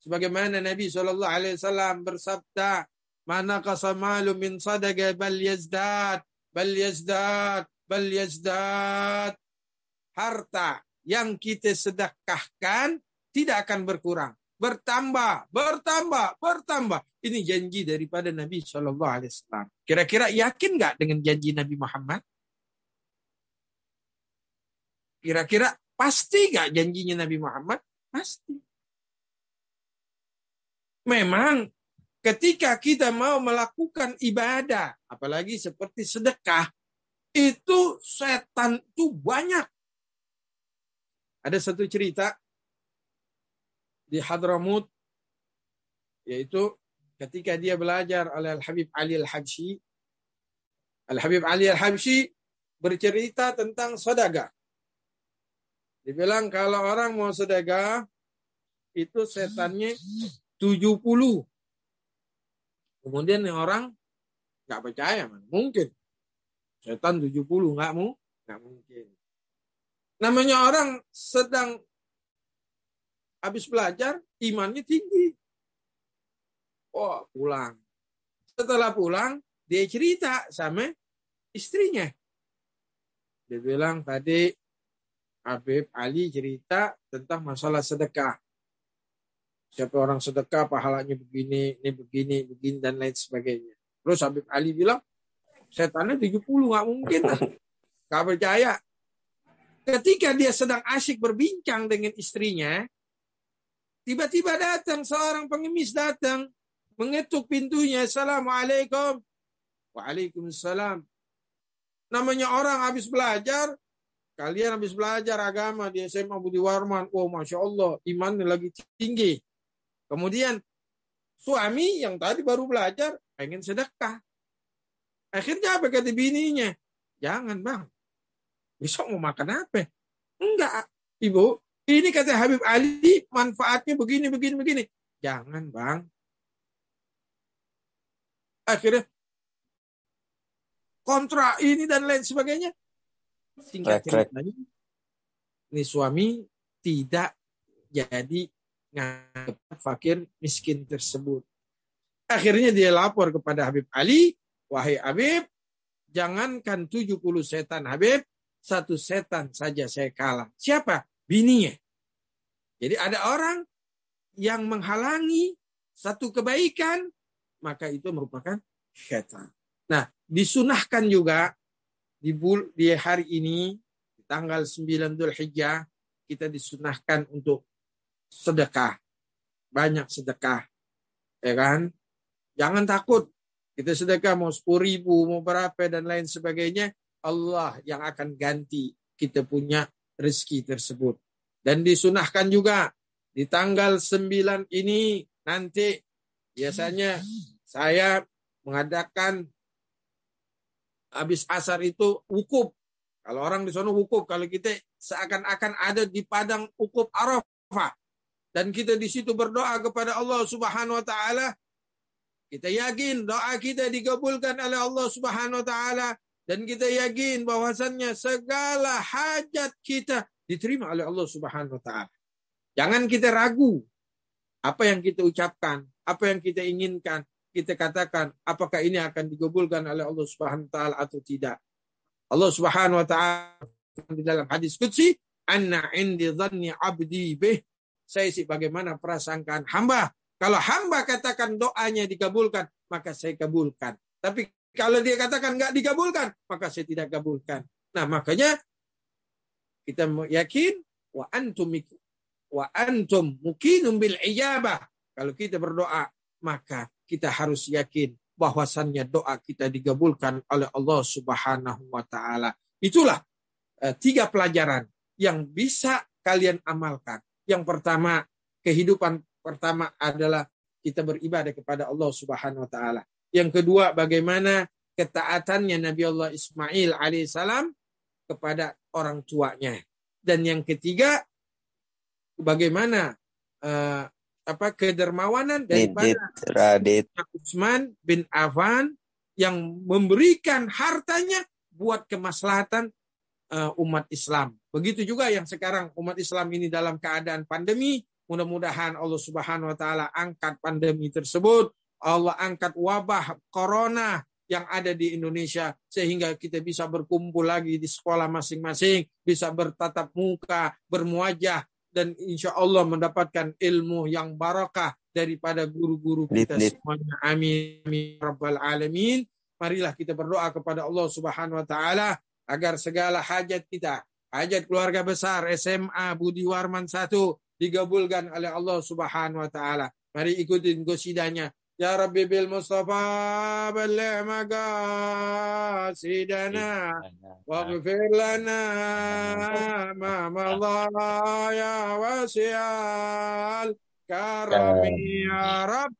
sebagaimana Nabi Wasallam bersabda, mana kasamalu min sadaga bal yazdad, bal yazdad, bal yazdad. Harta yang kita sedekahkan tidak akan berkurang, bertambah, bertambah, bertambah. Ini janji daripada Nabi Shallallahu Alaihi Wasallam. Kira-kira yakin nggak dengan janji Nabi Muhammad? Kira-kira pasti nggak janjinya Nabi Muhammad? Pasti. Memang ketika kita mau melakukan ibadah, apalagi seperti sedekah, itu setan itu banyak. Ada satu cerita di Hadramut, yaitu ketika dia belajar oleh Al-Habib Ali Al-Habsyi. Al-Habib Ali Al-Habsyi bercerita tentang sodaga. Dibilang kalau orang mau sodaga, itu setannya 70. Kemudian yang orang nggak percaya, man. mungkin. Setan 70 nggak mau, nggak mungkin. Namanya orang sedang habis belajar, imannya tinggi. Oh, pulang. Setelah pulang, dia cerita sama istrinya. Dia bilang tadi Habib Ali cerita tentang masalah sedekah. Siapa orang sedekah pahalanya begini, ini begini, begini dan lain sebagainya. Terus Habib Ali bilang, setannya 70 nggak mungkin. Gak percaya. Ketika dia sedang asyik berbincang dengan istrinya, tiba-tiba datang seorang pengemis datang, mengetuk pintunya, Assalamualaikum. Waalaikumsalam. Namanya orang habis belajar, kalian habis belajar agama di SMA Budi Warman. Oh, Masya Allah, imannya lagi tinggi. Kemudian suami yang tadi baru belajar pengen sedekah. Akhirnya apa kata bininya? Jangan bang. Besok mau makan apa? Enggak. Ibu, ini kata Habib Ali manfaatnya begini, begini, begini. Jangan bang. Akhirnya kontra ini dan lain sebagainya. Singkat ceritanya, ini suami tidak jadi nganggap fakir miskin tersebut. Akhirnya dia lapor kepada Habib Ali, wahai Habib, jangankan 70 setan Habib, satu setan saja saya kalah. Siapa? Bininya. Jadi ada orang yang menghalangi satu kebaikan, maka itu merupakan setan. Nah, disunahkan juga di, bul di hari ini, tanggal 9 Dhul Hijjah, kita disunahkan untuk sedekah. Banyak sedekah. Ya kan? Jangan takut. Kita sedekah mau 10 ribu, mau berapa dan lain sebagainya. Allah yang akan ganti kita punya rezeki tersebut. Dan disunahkan juga di tanggal 9 ini nanti biasanya saya mengadakan habis asar itu wukuf. Kalau orang di sana wukuf, kalau kita seakan-akan ada di padang wukuf Arafah dan kita di situ berdoa kepada Allah Subhanahu wa taala, kita yakin doa kita dikabulkan oleh Allah Subhanahu wa taala dan kita yakin bahwasannya segala hajat kita diterima oleh Allah Subhanahu wa taala. Jangan kita ragu apa yang kita ucapkan, apa yang kita inginkan, kita katakan apakah ini akan dikabulkan oleh Allah Subhanahu wa taala atau tidak. Allah Subhanahu wa taala di dalam hadis qudsi, "Anna indi dhanni 'abdi bih." Saya sih bagaimana prasangkaan hamba. Kalau hamba katakan doanya dikabulkan, maka saya kabulkan. Tapi kalau dia katakan nggak dikabulkan, maka saya tidak kabulkan. Nah, makanya kita yakin wa antum wa antum mukinum bil ijabah. Kalau kita berdoa, maka kita harus yakin bahwasannya doa kita dikabulkan oleh Allah Subhanahu wa taala. Itulah eh, tiga pelajaran yang bisa kalian amalkan. Yang pertama, kehidupan pertama adalah kita beribadah kepada Allah Subhanahu wa taala. Yang kedua, bagaimana ketaatannya Nabi Allah Ismail alaihissalam kepada orang tuanya. Dan yang ketiga, bagaimana uh, apa kedermawanan daripada Radit, Utsman bin Affan yang memberikan hartanya buat kemaslahatan umat Islam. Begitu juga yang sekarang umat Islam ini dalam keadaan pandemi, mudah-mudahan Allah Subhanahu wa taala angkat pandemi tersebut, Allah angkat wabah corona yang ada di Indonesia sehingga kita bisa berkumpul lagi di sekolah masing-masing, bisa bertatap muka, bermuajah dan insya Allah mendapatkan ilmu yang barakah daripada guru-guru kita semuanya. Amin. Amin. Rabbal alamin. Marilah kita berdoa kepada Allah Subhanahu wa taala agar segala hajat kita, hajat keluarga besar SMA Budi Warman 1 digabulkan oleh Allah Subhanahu wa taala. Mari ikutin gosidanya. Ya Rabbi bil Mustafa maga Sidana waghfir lana ma mada ya wasi'al karami ya Rabb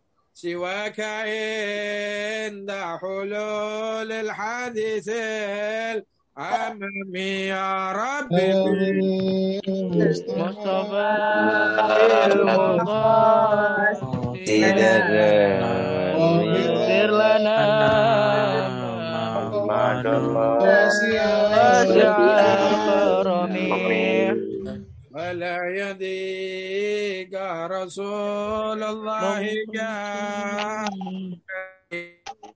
سواك عند حلول الحادث العمم يا ربي مصطفى اغفر لنا محمد الله ولا يديك رسول الله جاء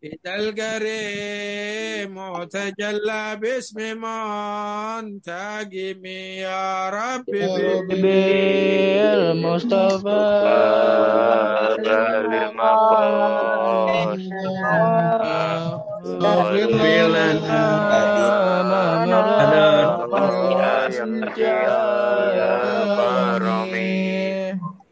إذا الكريم تجلى باسم منتقم يا ربي بالمصطفى اغفر لنا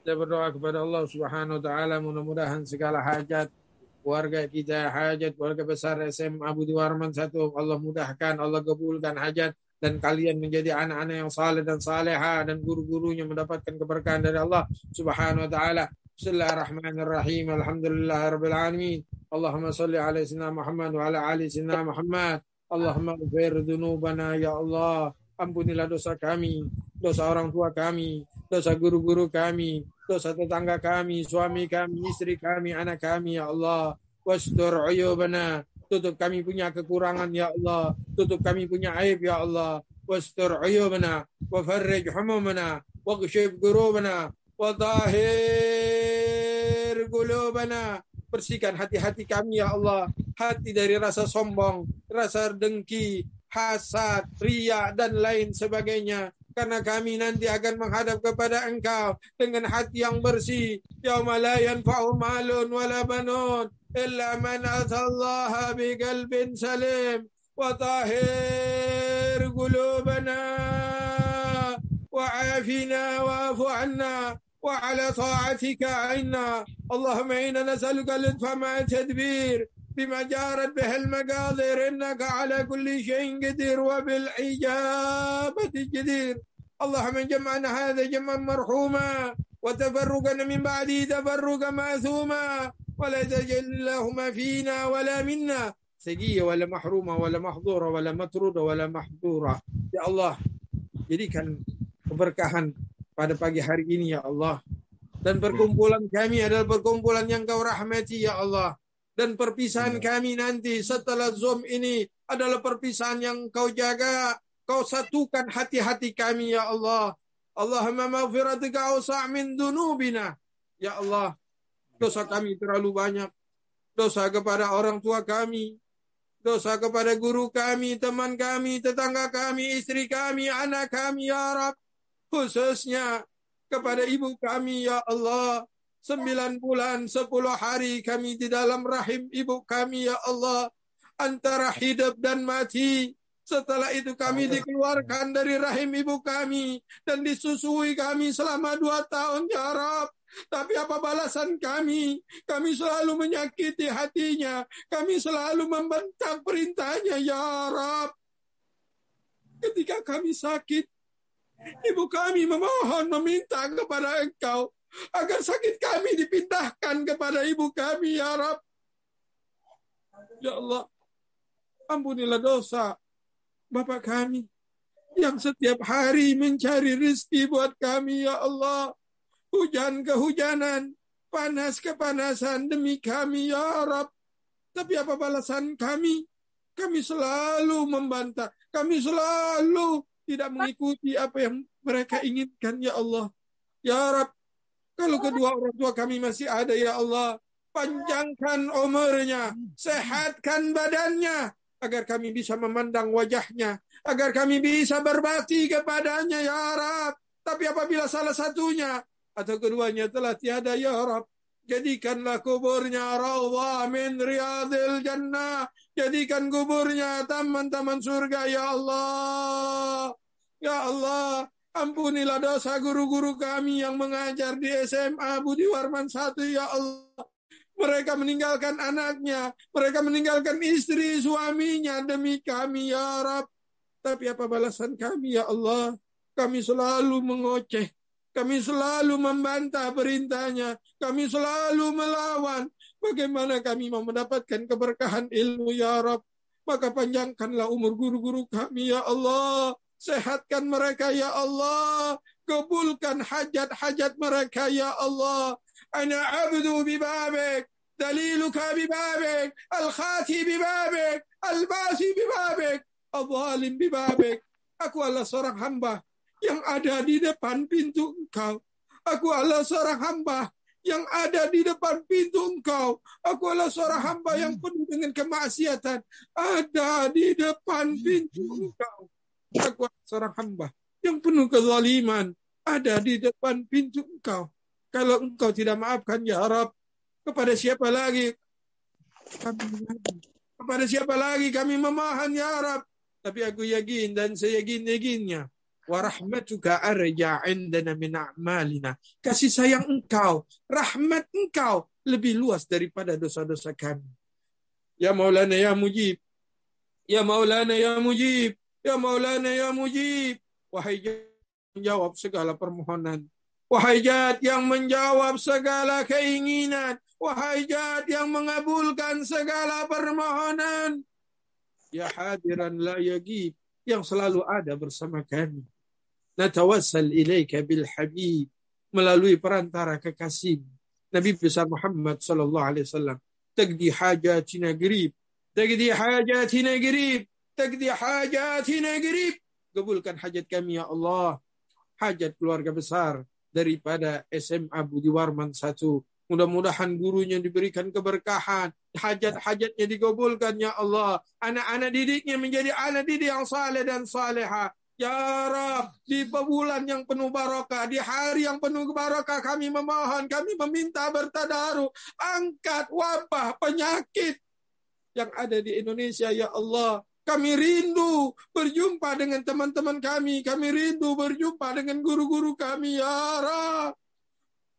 Kita berdoa kepada Allah Subhanahu wa taala mudah-mudahan segala hajat keluarga kita, hajat keluarga besar SM Abu Warman satu Allah mudahkan, Allah kabulkan hajat dan kalian menjadi anak-anak yang saleh dan saleha dan guru-gurunya mendapatkan keberkahan dari Allah Subhanahu wa taala. Bismillahirrahmanirrahim. Alhamdulillahirabbil alamin. Allahumma salli ala sayyidina Muhammad wa ala ali sayyidina Muhammad. Allahumma ighfir dzunubana ya Allah. Ampunilah dosa kami, dosa orang tua kami, dosa guru-guru kami, dosa tetangga kami, suami kami, istri kami, anak kami, ya Allah. Wasdur uyubana, tutup kami punya kekurangan, ya Allah. Tutup kami punya aib, ya Allah. Wasdur uyubana, wa farrij humumana, wa kshif gurubana, wa tahir qulubana. Bersihkan hati-hati kami, ya Allah. Hati dari rasa sombong, rasa dengki, hasad, ria, dan lain sebagainya karena kami nanti akan menghadap kepada engkau dengan hati yang bersih. Yauma la yanfa'u malun wala banun illa man atallaha biqalbin salim tahhir qulubana wa afina ala ta'atika inna Allahumma inna nas'aluka al-lutfa ma'a tadbir بما جارت به المقادير. إنك على كل شيء قدير وبالإجابة جدير. اللهم جمعنا هذا جمعا مرحوما وتفرقنا من بعده تفرقا معثوما ولا تجعل اللهم فينا ولا منا. سجية ولا محرومة ولا محظورة ولا مطرودة ولا محظورة يا الله jadikan keberkahan pada pagi hari ini ya Allah dan perkumpulan kami adalah perkumpulan yang kau rahmati ya Allah dan perpisahan kami nanti setelah Zoom ini adalah perpisahan yang kau jaga. Kau satukan hati-hati kami ya Allah. Allahumma maghfiratika awsa' min dunubina. Ya Allah, dosa kami terlalu banyak. Dosa kepada orang tua kami. Dosa kepada guru kami, teman kami, tetangga kami, istri kami, anak kami ya Rab. Khususnya kepada ibu kami ya Allah sembilan bulan, sepuluh hari kami di dalam rahim ibu kami, ya Allah. Antara hidup dan mati. Setelah itu kami dikeluarkan dari rahim ibu kami. Dan disusui kami selama dua tahun, ya Rab. Tapi apa balasan kami? Kami selalu menyakiti hatinya. Kami selalu membentak perintahnya, ya Rab. Ketika kami sakit, ibu kami memohon, meminta kepada engkau agar sakit kami dipindahkan kepada ibu kami ya Rab. Ya Allah, ampunilah dosa Bapak kami yang setiap hari mencari rezeki buat kami ya Allah. Hujan kehujanan, panas kepanasan demi kami ya Rab. Tapi apa balasan kami? Kami selalu membantah. Kami selalu tidak mengikuti apa yang mereka inginkan ya Allah. Ya Rab, kalau kedua orang tua kami masih ada, ya Allah, panjangkan umurnya, sehatkan badannya, agar kami bisa memandang wajahnya, agar kami bisa berbakti kepadanya ya Rab. Tapi apabila salah satunya atau keduanya telah tiada ya Rab, jadikanlah kuburnya raudhah min riyadil jannah. Jadikan kuburnya taman-taman surga ya Allah. Ya Allah, ampunilah dosa guru-guru kami yang mengajar di SMA Budi Warman 1 ya Allah. Mereka meninggalkan anaknya, mereka meninggalkan istri suaminya demi kami ya Rab. Tapi apa balasan kami ya Allah? Kami selalu mengoceh, kami selalu membantah perintahnya, kami selalu melawan. Bagaimana kami mau mendapatkan keberkahan ilmu ya Rab? Maka panjangkanlah umur guru-guru kami ya Allah. Sehatkan mereka ya Allah. Kabulkan hajat-hajat mereka ya Allah. Ana abdu bibabik. Al-khati bibabik. Al-basi bibabik. Al-zalim bibabik. Aku adalah seorang hamba yang ada di depan pintu engkau. Aku adalah seorang hamba yang ada di depan pintu engkau. Aku adalah seorang hamba yang penuh dengan kemaksiatan. Ada di depan pintu engkau. Aku seorang hamba yang penuh kezaliman ada di depan pintu engkau. Kalau engkau tidak maafkan ya Arab, kepada siapa lagi kami kepada siapa lagi kami memohon ya Arab. Tapi aku yakin dan saya yakin-yakinnya. Warahmatuka arja indana min a'malina. Kasih sayang engkau, rahmat engkau lebih luas daripada dosa-dosa kami. Ya Maulana ya Mujib. Ya Maulana ya Mujib. Ya Maulana ya Mujib. Wahai menjawab segala permohonan. Wahai Jad yang menjawab segala keinginan. Wahai Jad yang mengabulkan segala permohonan. Ya hadiran la yagib yang selalu ada bersama kami. Natawassal ilaika bil habib melalui perantara kekasih Nabi besar Muhammad sallallahu alaihi wasallam. Tagdi hajatina grib. Tagdi hajatina grib. Tagdi hajatina grib. Kabulkan hajat kami ya Allah. Hajat keluarga besar daripada SMA Budi Warman 1. Mudah-mudahan gurunya diberikan keberkahan. Hajat-hajatnya dikabulkan ya Allah. Anak-anak didiknya menjadi anak didik yang saleh dan saleha. Ya Rab, di bulan yang penuh barokah, di hari yang penuh barokah kami memohon, kami meminta bertadaru. Angkat wabah penyakit yang ada di Indonesia ya Allah. Kami rindu berjumpa dengan teman-teman kami. Kami rindu berjumpa dengan guru-guru kami ya Rab.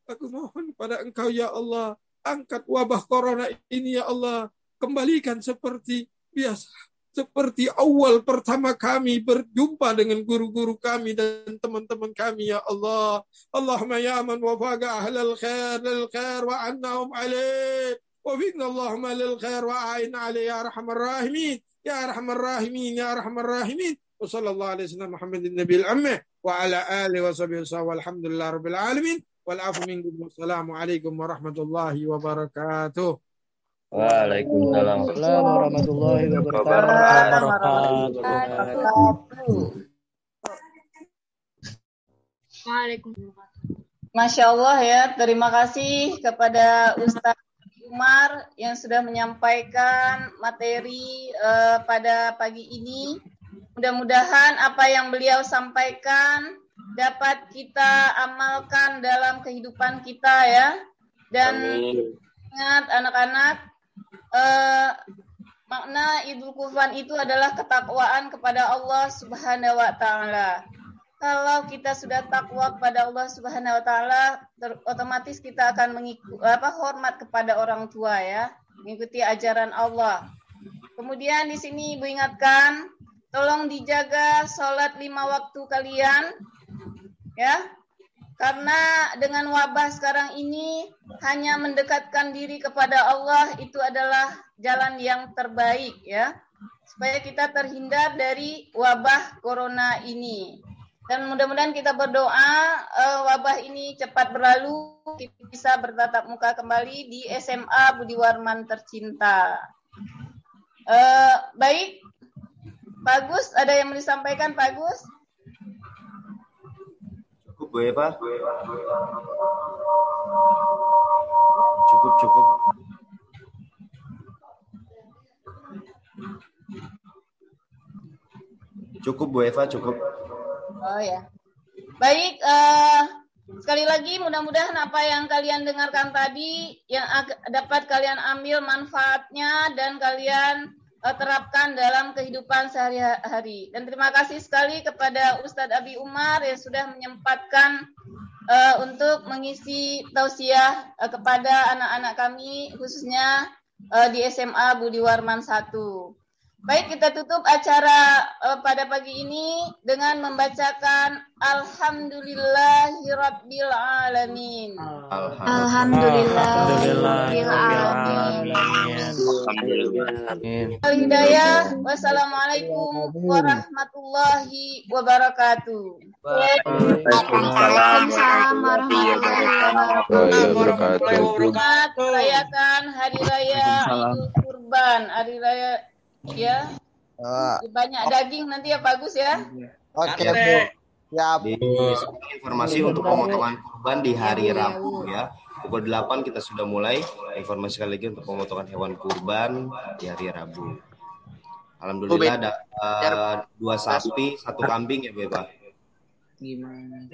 Aku mohon pada engkau ya Allah. Angkat wabah corona ini ya Allah. Kembalikan seperti biasa Seperti awal pertama kami berjumpa dengan guru-guru kami dan teman-teman kami ya Allah. Allahumma ya man wafaqa ahlal khair lil khair wa annahum alaih. وفقنا اللهم للخير وأعنا عليه يا أرحم الراحمين يا أرحم الراحمين يا أرحم الراحمين وصلى الله على سيدنا محمد النبي الأمة وعلى آله وصحبه وسلم والحمد لله رب العالمين والعفو منكم والسلام عليكم ورحمة الله وبركاته Waalaikumsalam warahmatullahi wabarakatuh. Masya Allah ya, terima kasih kepada Ustaz Umar yang sudah menyampaikan materi uh, pada pagi ini. Mudah-mudahan apa yang beliau sampaikan dapat kita amalkan dalam kehidupan kita ya. Dan Amin. ingat anak-anak, uh, makna Idul Kurban itu adalah ketakwaan kepada Allah Subhanahu wa taala. Kalau kita sudah takwa kepada Allah Subhanahu wa taala, otomatis kita akan mengikuti apa hormat kepada orang tua ya, mengikuti ajaran Allah. Kemudian di sini Ibu ingatkan, tolong dijaga sholat lima waktu kalian, ya, karena dengan wabah sekarang ini hanya mendekatkan diri kepada Allah itu adalah jalan yang terbaik ya, supaya kita terhindar dari wabah corona ini. Dan mudah-mudahan kita berdoa uh, wabah ini cepat berlalu, kita bisa bertatap muka kembali di SMA Budi Warman tercinta. Uh, baik, bagus. Ada yang mau disampaikan, Pak Gus? Eva. Cukup, cukup. Cukup Bu Eva, cukup. Oh ya. Baik, eh, sekali lagi mudah-mudahan apa yang kalian dengarkan tadi yang dapat kalian ambil manfaatnya dan kalian terapkan dalam kehidupan sehari-hari. Dan terima kasih sekali kepada Ustadz Abi Umar yang sudah menyempatkan eh, untuk mengisi tausiah eh, kepada anak-anak kami khususnya eh, di SMA Budi Warman 1. Baik, kita tutup acara eh, pada pagi ini dengan membacakan Alhamdulillahirabbil alamin. Alhamdulillahirabbil alamin. Hidayah. Wassalamualaikum warahmatullahi wabarakatuh. Waalaikumsalam warahmatullahi wabarakatuh. Selamat merayakan hari raya Idul Kurban, hari raya ya. Banyak daging nanti ya bagus ya. Oke, Ya. Bu. Siap. Di informasi untuk pemotongan kurban di hari Rabu ya. Pukul 8 kita sudah mulai. Informasi sekali lagi untuk pemotongan hewan kurban di hari Rabu. Alhamdulillah ada eh, dua sapi, satu kambing ya, Bu Eva. Gimana?